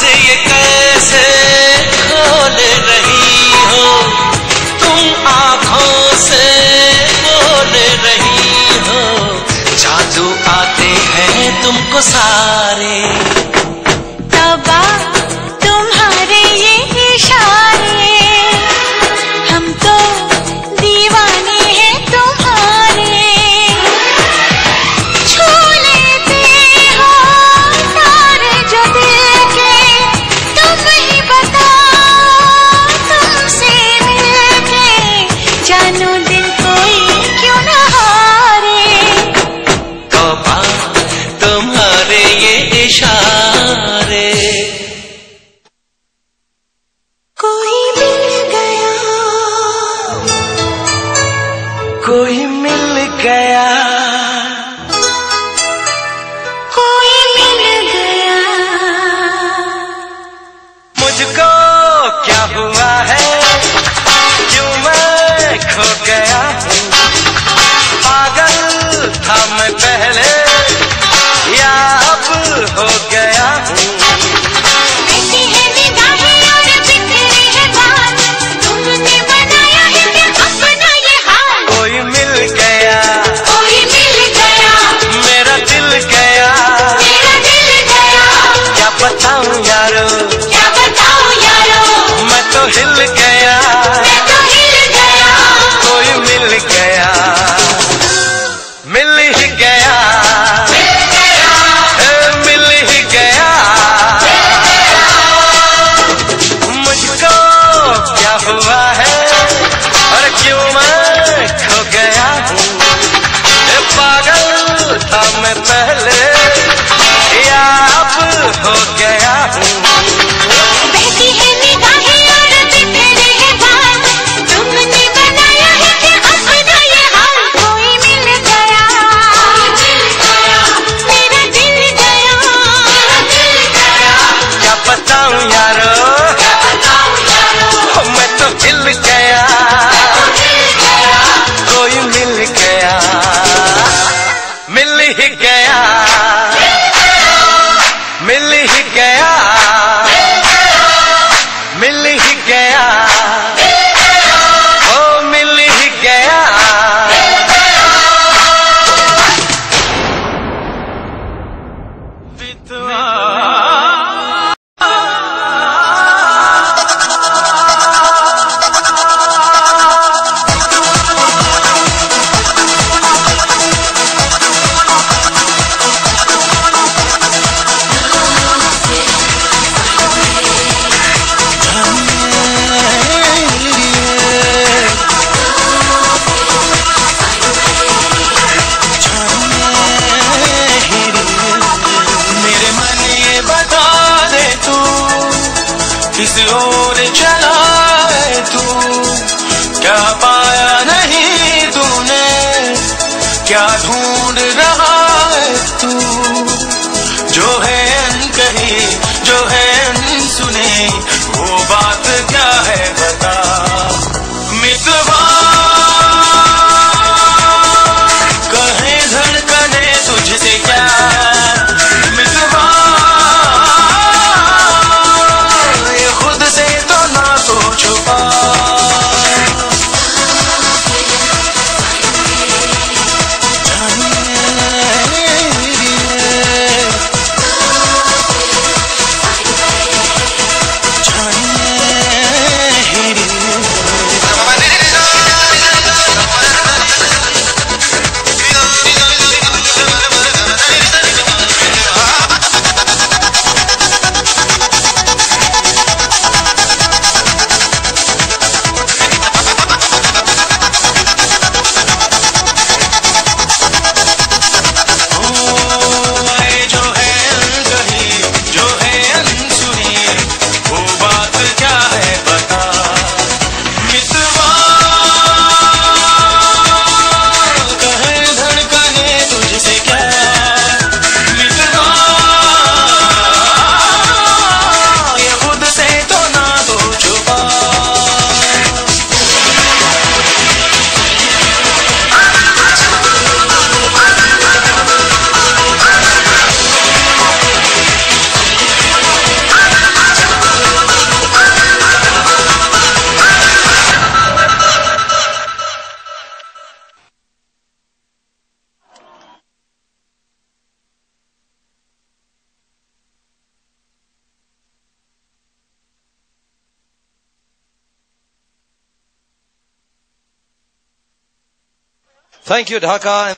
से ये कैसे किस ओर चला है तू? क्या पाया नहीं तूने? क्या ढूंढ रहा है तू? जो है अनकही जो है अनसुनी वो बात क्या है बता? Thank you, Dhaka.